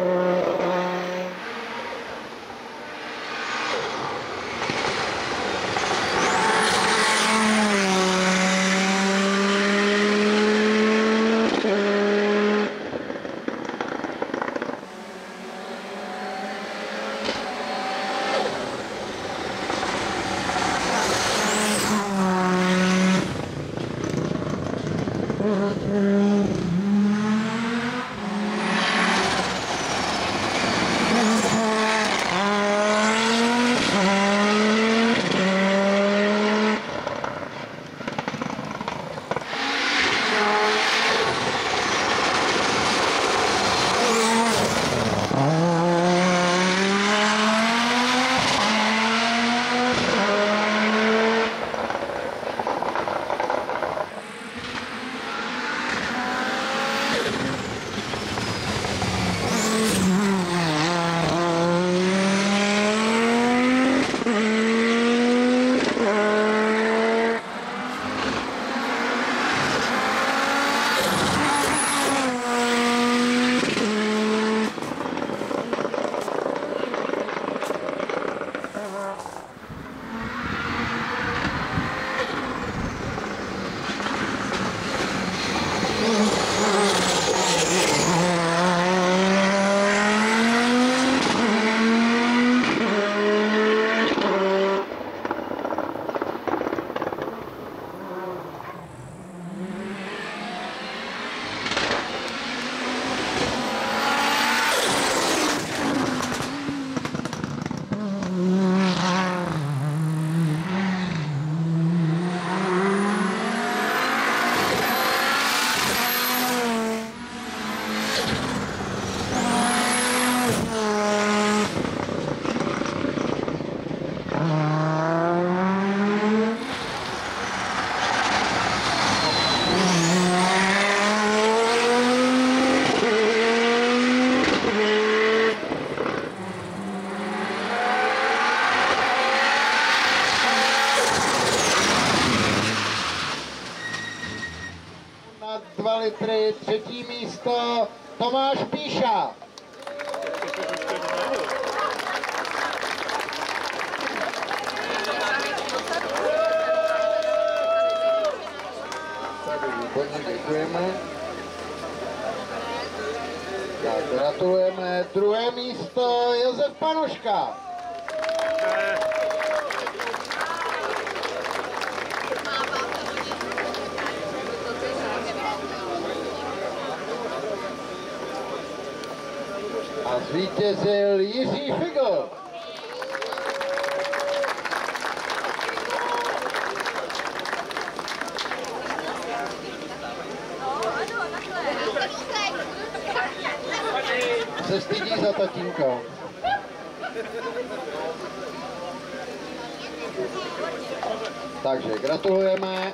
Uh... 2 litry, třetí místo Tomáš Píša. Děkujeme. Tak, gratulujeme. Druhé místo Josef Panoška. Zvítězil Jiří Figl. Se stydí za tatínka. Takže gratulujeme.